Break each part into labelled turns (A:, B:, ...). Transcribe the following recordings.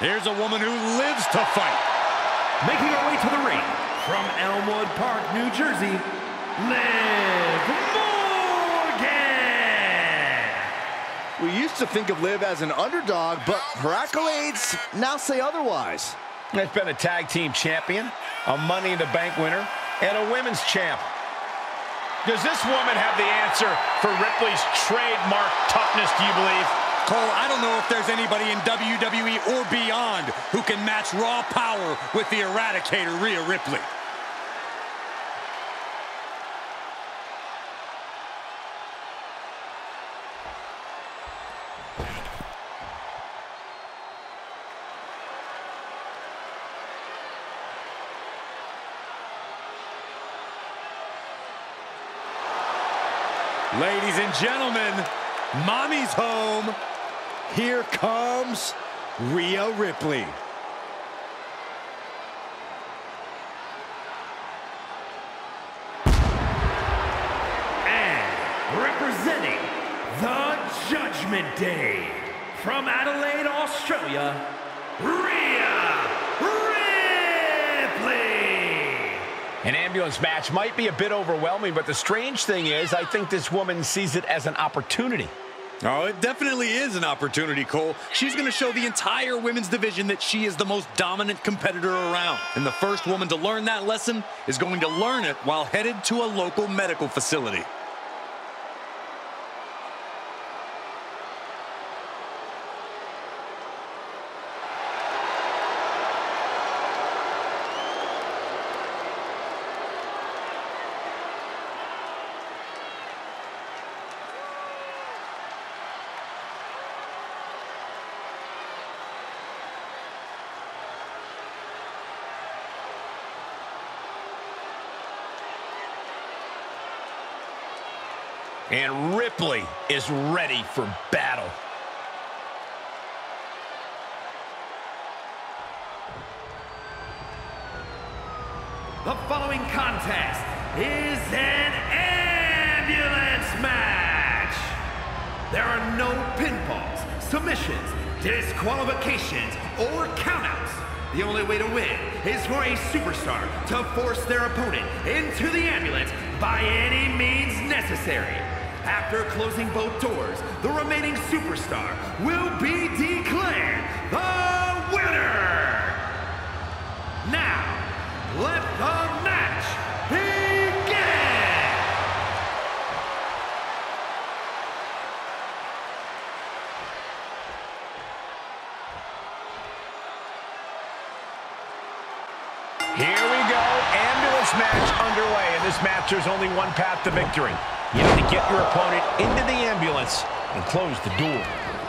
A: Here's a woman who lives to fight.
B: Making her way to the ring from Elmwood Park, New Jersey, Liv Morgan!
C: We used to think of Liv as an underdog, but her accolades now say otherwise.
D: She's been a tag team champion, a Money in the Bank winner, and a women's champ. Does this woman have the answer for Ripley's trademark toughness, do you believe?
A: Cole, I don't know if there's anybody in WWE or beyond who can match raw power with the Eradicator, Rhea Ripley. Ladies and gentlemen, Mommy's home. Here comes Rhea Ripley.
B: And representing the Judgment Day from Adelaide, Australia, Rhea Ripley!
D: An ambulance match might be a bit overwhelming, but the strange thing is, I think this woman sees it as an opportunity.
A: Oh, it definitely is an opportunity, Cole. She's going to show the entire women's division that she is the most dominant competitor around. And the first woman to learn that lesson is going to learn it while headed to a local medical facility.
D: And Ripley is ready for battle.
B: The following contest is an ambulance match. There are no pinfalls, submissions, disqualifications, or countouts. The only way to win is for a superstar to force their opponent into the ambulance by any means necessary. After closing both doors, the remaining superstar will be declared the winner. Now, let the match begin!
D: Here we go, ambulance match underway. In this match, there's only one path to victory. You have to get your opponent into the ambulance and close the door.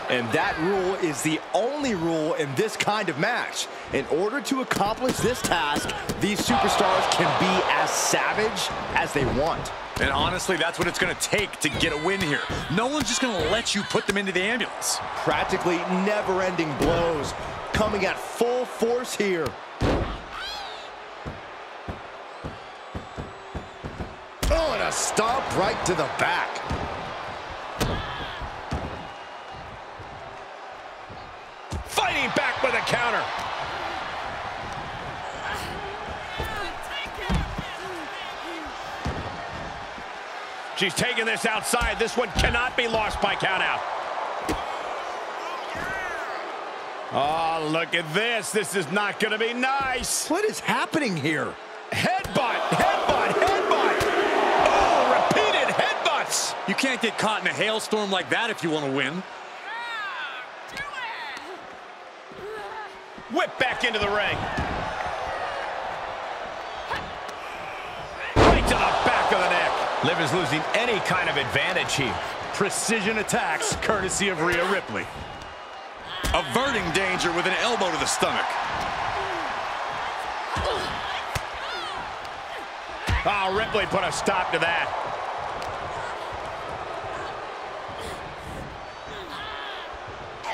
C: And that rule is the only rule in this kind of match. In order to accomplish this task, these superstars can be as savage as they want.
A: And honestly, that's what it's going to take to get a win here. No one's just going to let you put them into the ambulance.
C: Practically never-ending blows coming at full force here. Stomp right to the back.
D: Fighting back with a counter. She's taking this outside. This one cannot be lost by countout. Oh, look at this. This is not going to be nice.
C: What is happening here?
D: Headbutt, headbutt,
A: You can't get caught in a hailstorm like that if you want to win.
D: Whip back into the ring. Right to the back of the neck. Liv is losing any kind of advantage here.
A: Precision attacks courtesy of Rhea Ripley. Averting danger with an elbow to the stomach.
D: Oh, Ripley put a stop to that.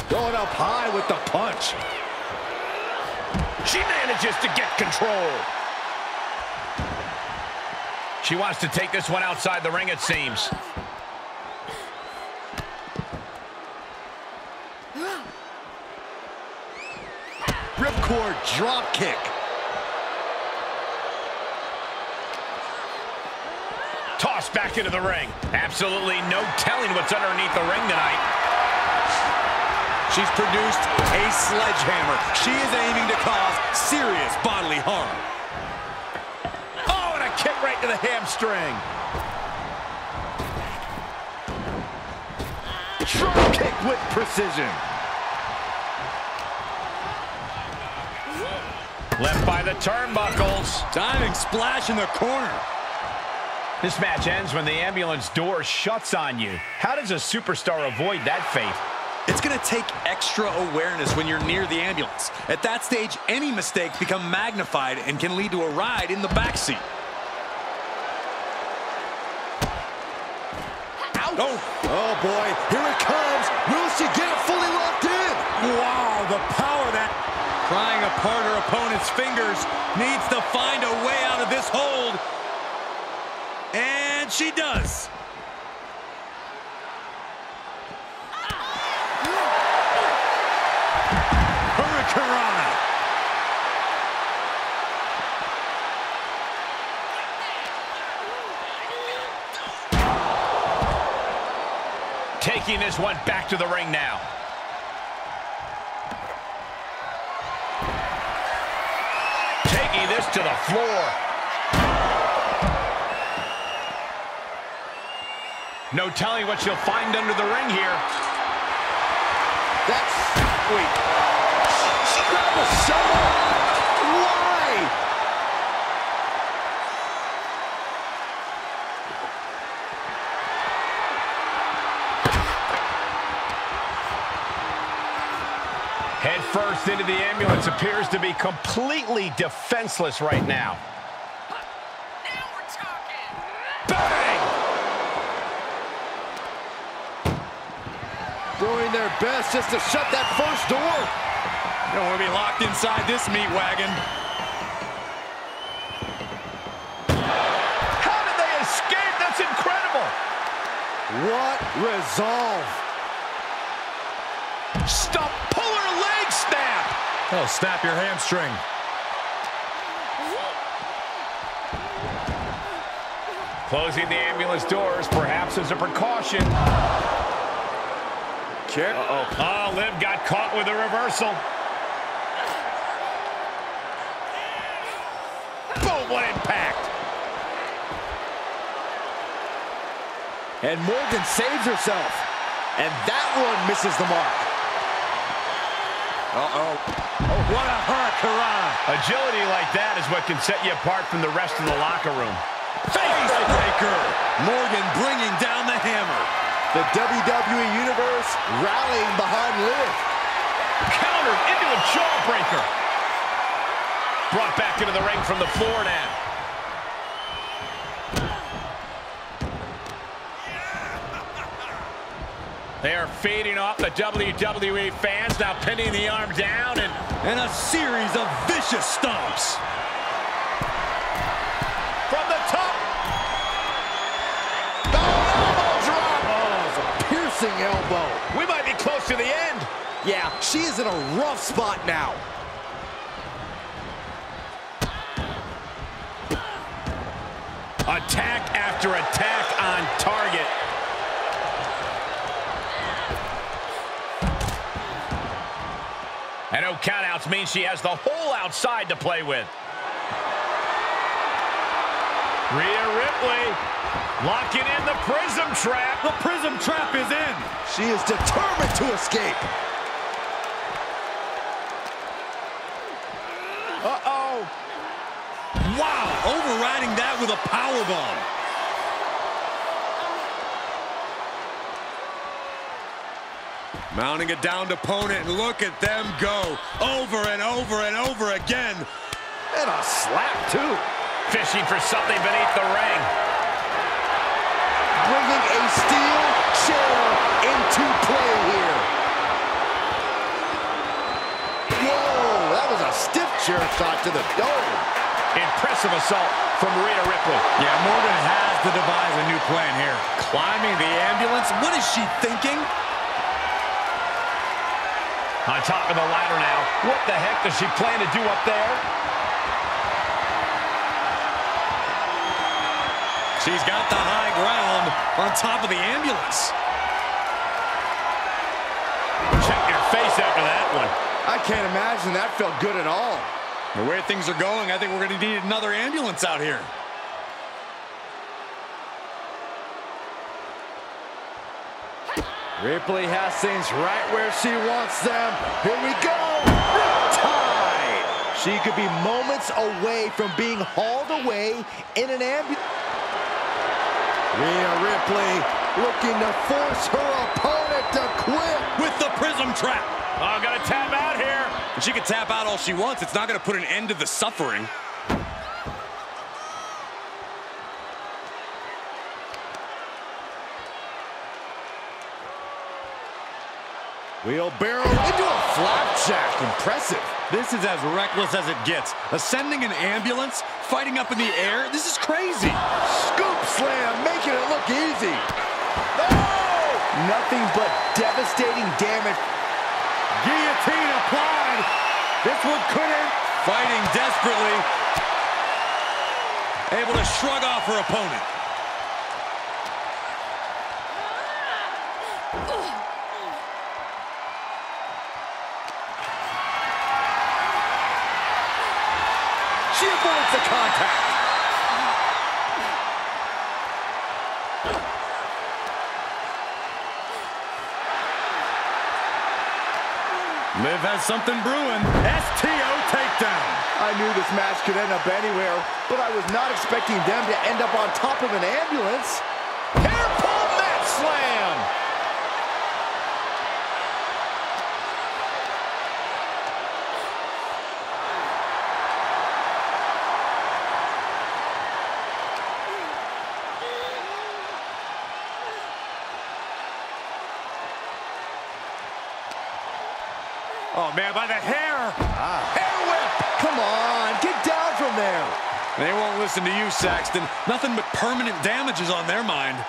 C: Going up high with the punch.
D: She manages to get control. She wants to take this one outside the ring, it seems.
C: Ripcord drop kick.
D: Tossed back into the ring. Absolutely no telling what's underneath the ring tonight.
A: She's produced a sledgehammer. She is aiming to cause serious bodily harm.
D: Oh, and a kick right to the hamstring.
C: Drop kick with precision.
D: Left by the turnbuckles.
A: Diving splash in the corner.
D: This match ends when the ambulance door shuts on you. How does a superstar avoid that fate?
A: It's going to take extra awareness when you're near the ambulance. At that stage, any mistakes become magnified and can lead to a ride in the backseat.
C: Oh, oh boy, here it comes. Will she get it fully locked in?
A: Wow, the power that prying apart her opponent's fingers needs to find a way out of this hold. And she does.
D: Taking this one back to the ring now. Taking this to the floor. No telling what she'll find under the ring here.
C: That's wait. She, she grabbed a shovel.
D: Head first into the ambulance appears to be completely defenseless right now. Now we're talking! Bang!
C: Doing their best just to shut that first door.
A: Don't want to be locked inside this meat wagon.
D: How did they escape? That's incredible!
C: What resolve.
A: Oh, snap your hamstring.
D: Closing the ambulance doors, perhaps as a precaution.
C: Kick.
D: Uh-oh. Ah, oh, Liv got caught with a reversal. Boom, what impact!
C: And Morgan saves herself. And that one misses the mark.
A: Uh-oh. Oh, what a hurricanrana.
D: Agility like that is what can set you apart from the rest of the locker room.
A: Face breaker. Morgan bringing down the hammer.
C: The WWE Universe rallying behind Liv.
D: Countered into a jawbreaker. Brought back into the ring from the floor now. They are fading off the WWE fans, now pinning the arm down and
A: And a series of vicious stomps.
D: from the top.
C: Oh, it's a piercing elbow.
D: We might be close to the end.
C: Yeah, she is in a rough spot now.
D: Attack after attack on target. And no countouts means she has the whole outside to play with. Rhea Ripley locking in the prism trap.
A: The prism trap is in.
C: She is determined to escape. Uh-oh.
A: Wow, overriding that with a powerbomb. Mounting a downed opponent, and look at them go. Over and over and over again.
C: And a slap, too.
D: Fishing for something beneath the ring.
C: Bringing a steel chair into play here. Whoa, that was a stiff chair shot to the dome.
D: Impressive assault from Rhea Ripley.
A: Yeah, Morgan has to devise a new plan here. Climbing the ambulance? What is she thinking?
D: On top of the ladder now. What the heck does she plan to do up there?
A: She's got the high ground on top of the ambulance.
D: Check your face after that one.
C: I can't imagine that felt good at all.
A: The way things are going, I think we're going to need another ambulance out here.
C: Ripley has things right where she wants them. Here we go. Riptide. She could be moments away from being hauled away in an ambulance. Rhea Ripley looking to force her opponent to quit.
A: With the prism trap.
D: Oh, got to tap out here.
A: And she can tap out all she wants. It's not going to put an end to the suffering.
C: Wheelbarrow into a flapjack. Impressive.
A: This is as reckless as it gets. Ascending an ambulance, fighting up in the air, this is crazy.
C: Scoop slam, making it look easy. Oh! Nothing but devastating damage. Guillotine applied. This one couldn't.
A: Fighting desperately. Able to shrug off her opponent.
C: Ah! The contact.
A: Liv has something brewing. STO takedown.
C: I knew this match could end up anywhere, but I was not expecting them to end up on top of an ambulance. Hair pull mat slam!
A: Oh, man, by the hair. Ah.
C: Hair whip! Come on, get down from there!
A: They won't listen to you, Saxton. Nothing but permanent damages on their mind.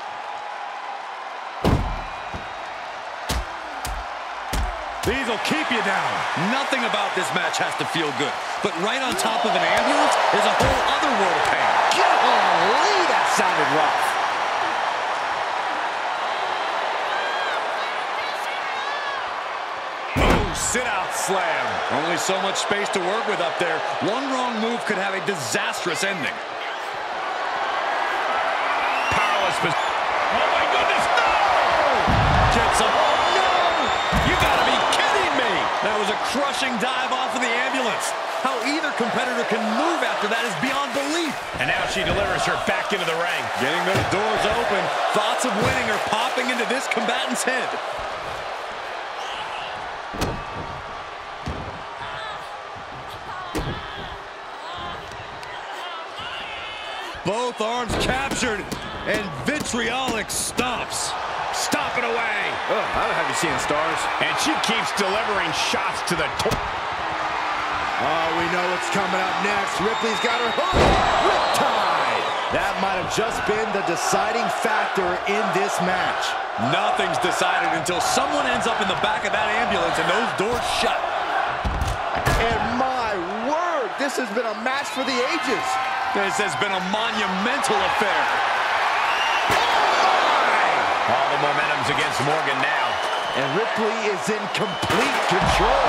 A: These will keep you down. Nothing about this match has to feel good. But right on top of an ambulance is a whole other world of pain.
C: Golly, that sounded rough.
A: Oh, sit-out slam. Only so much space to work with up there. One wrong move could have a disastrous ending.
D: Powerless. Oh, my goodness, no!
A: Gets up. Oh, no! You gotta be kidding me! That was a crushing dive off of the ambulance. How either competitor can move after that is beyond belief.
D: And now she delivers her back into the ring.
A: Getting those doors open, thoughts of winning are popping into this combatant's head. Both arms captured, and vitriolic stops.
D: Stomping away.
C: Oh, I don't have you seeing stars.
D: And she keeps delivering shots to the... To-
C: Oh, we know what's coming up next. Ripley's got her hook. Riptide. That might have just been the deciding factor in this match.
A: Nothing's decided until someone ends up in the back of that ambulance and those doors shut.
C: And my word, this has been a match for the ages.
A: This has been a monumental affair.
D: All the momentum's against Morgan now.
C: And Ripley is in complete control.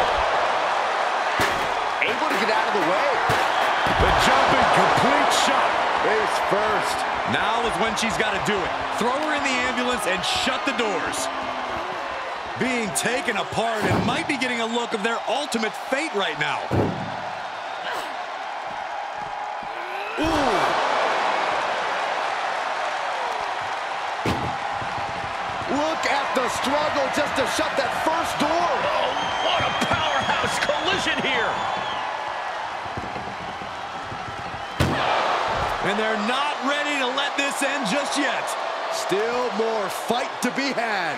C: Able to get out of the way.
A: The jumping complete shot.
C: Face first.
A: Now is when she's got to do it. Throw her in the ambulance and shut the doors. Being taken apart and might be getting a look of their ultimate fate right now. Ooh.
C: Look at the struggle just to shut that first door.
D: Oh, what a powerhouse collision here.
A: And they're not ready to let this end just yet.
C: Still more fight to be had.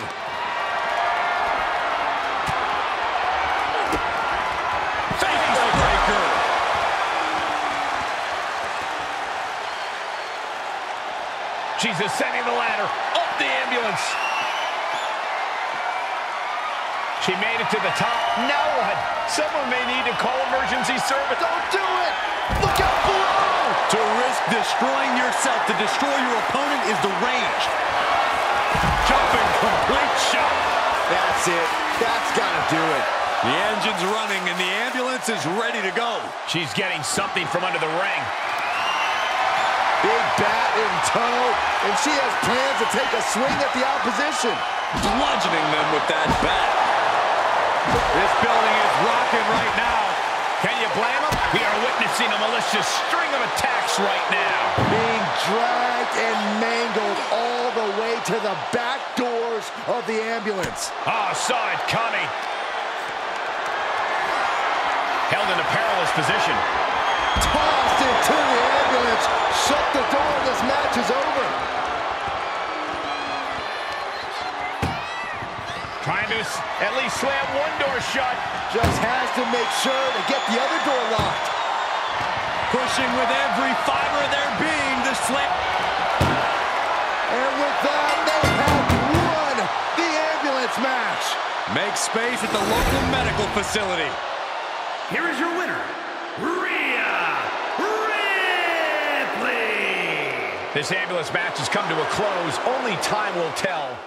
D: She's ascending the ladder. Up the ambulance. She made it to the top. Now what? Someone may need to call emergency service.
C: Don't do it! Look out below!
A: To risk destroying yourself to destroy your opponent is deranged. Jumping complete shot.
C: That's it. That's gotta do it.
A: The engine's running and the ambulance is ready to go.
D: She's getting something from under the ring.
C: Big bat in tow, and she has plans to take a swing at the opposition.
A: Bludgeoning them with that bat. This building is rocking right now.
D: Can you blame them? We are witnessing a malicious string of attacks right now.
C: Being dragged and mangled all the way to the back doors of the ambulance.
D: Oh, saw it coming. Held in a perilous position.
C: Tossed into the ambulance. Shut the door. This match is over.
D: Trying to at least slam one door shut.
C: Just has to make sure to get the other door locked.
A: Pushing with every fiber of their being to slam.
C: And with that, they have won the ambulance match.
A: Make space at the local medical facility.
B: Here is your winner, Rhea Ripley.
D: This ambulance match has come to a close. Only time will tell.